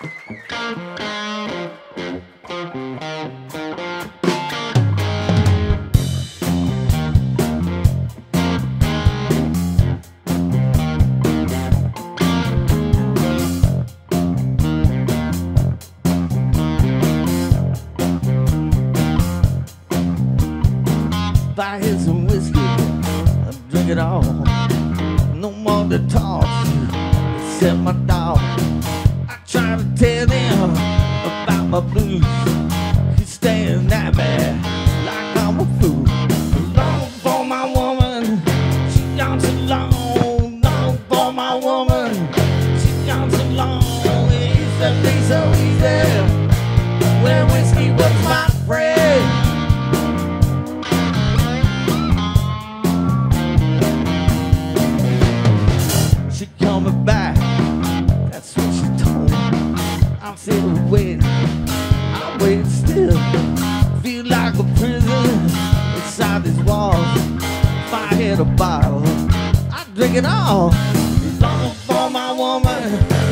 Here some whiskey, I drink it all. No more to talk, except my dog. About my blues. He's inside these walls. If I hit a bottle, I drink it all. Long for my woman.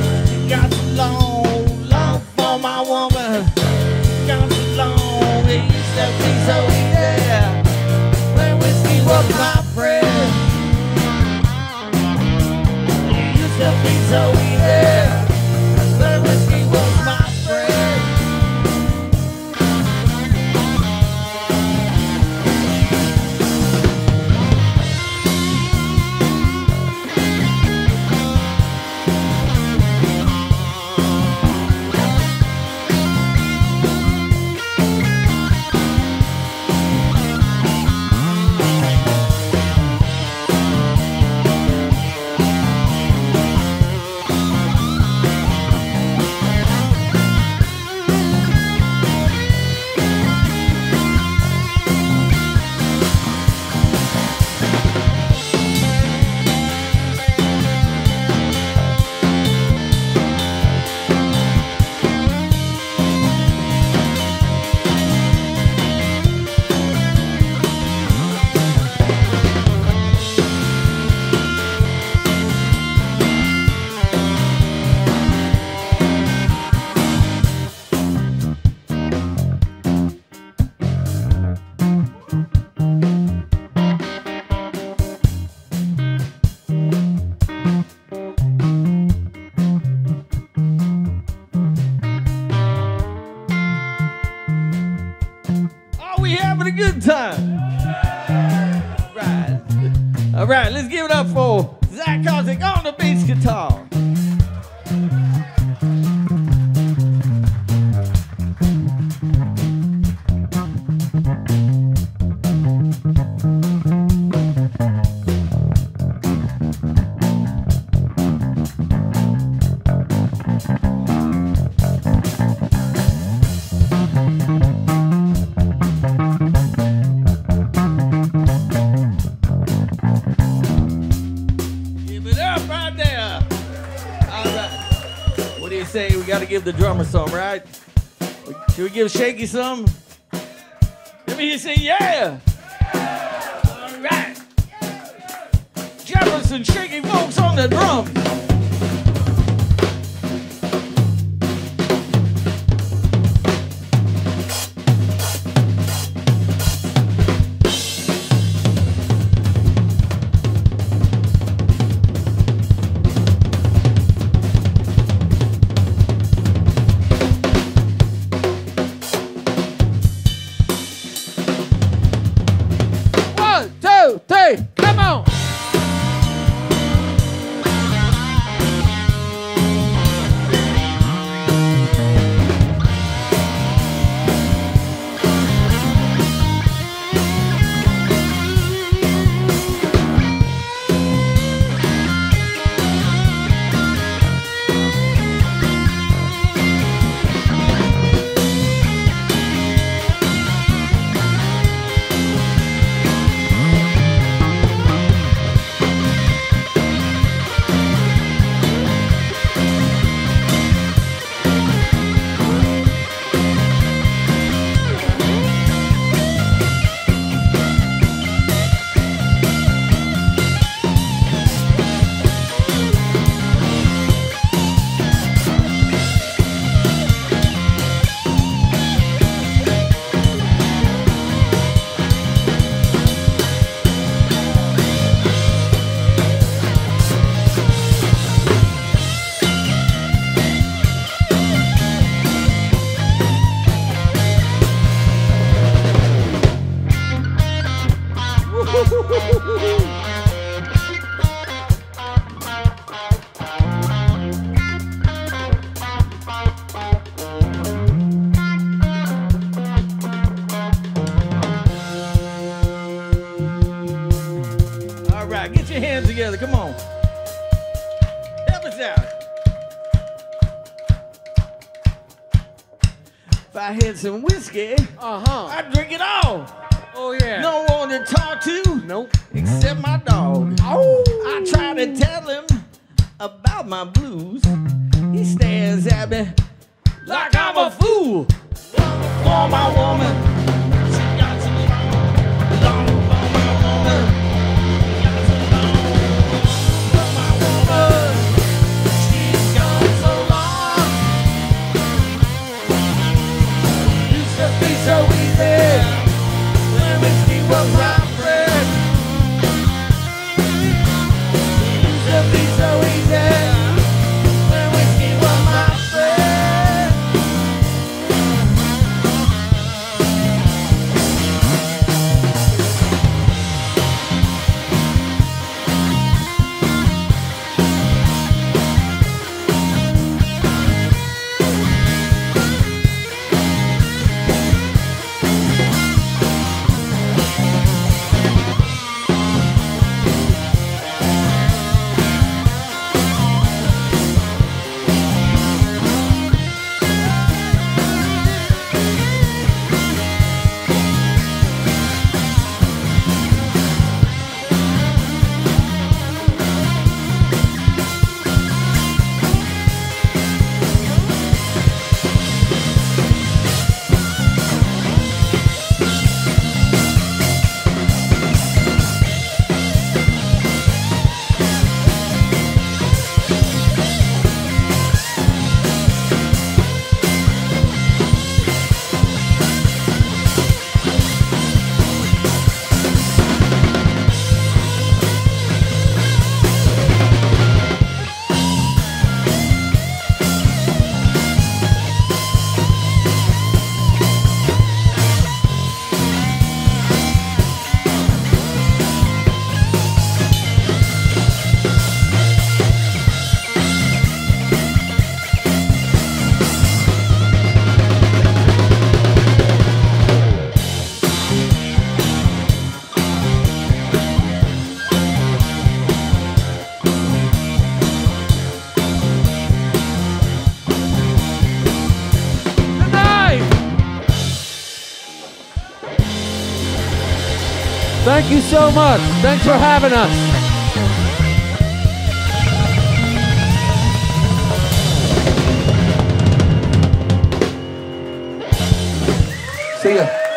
Time? Right. All right, let's give it up for Zach Kasik on the bass guitar. Give the drummer some, right? Should we give Shakey some? Let me hear say yeah. All right. Jefferson Shakey Fowlkes on the drums. Ei, tá mão! I had some whiskey, Uh huh. I'd drink it all. Oh yeah. No one to talk to Nope. except my dog. Oh. I try to tell him about my blues. He stares at me like I'm a fool. For my woman, so Thank you so much. Thanks for having us. See ya.